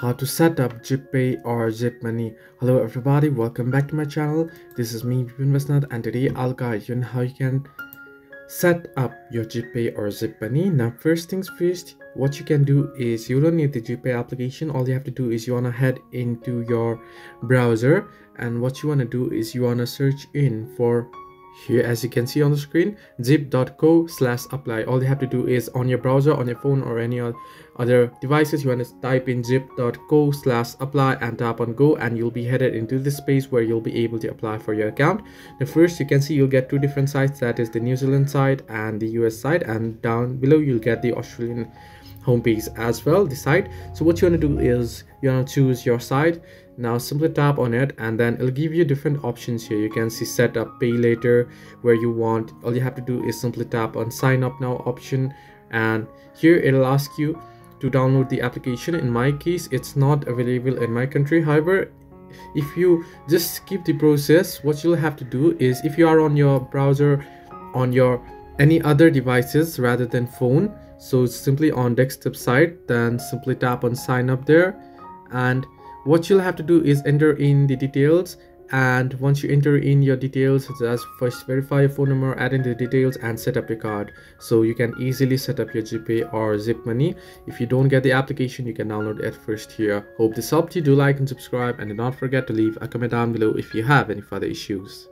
how to set up Zip Pay or Zip Money. Hello everybody, welcome back to my channel. This is me Vipin and today I'll guide you on how you can set up your Zip Pay or Zip Money. Now first things first, what you can do is you don't need the Zip Pay application. All you have to do is you want to head into your browser and what you want to do is you want to search in for here as you can see on the screen zip.co slash apply. All you have to do is on your browser on your phone or any other devices you want to type in zip.co slash apply and tap on go and you'll be headed into this space where you'll be able to apply for your account. The first you can see you'll get two different sites. That is the new zealand side and the us side and down below you'll get the australian homepage as well the site. So what you want to do is you want to choose your site now simply tap on it and then it'll give you different options here. You can see set up pay later where you want. All you have to do is simply tap on sign up now option and here it'll ask you to download the application. In my case it's not available in my country. However if you just skip the process what you'll have to do is if you are on your browser on your any other devices rather than phone so simply on desktop side then simply tap on sign up there and what you'll have to do is enter in the details and once you enter in your details just first verify your phone number add in the details and set up your card. So you can easily set up your zip pay or zip money. If you don't get the application you can download it first here. Hope this helped you. Do like and subscribe and do not forget to leave a comment down below if you have any further issues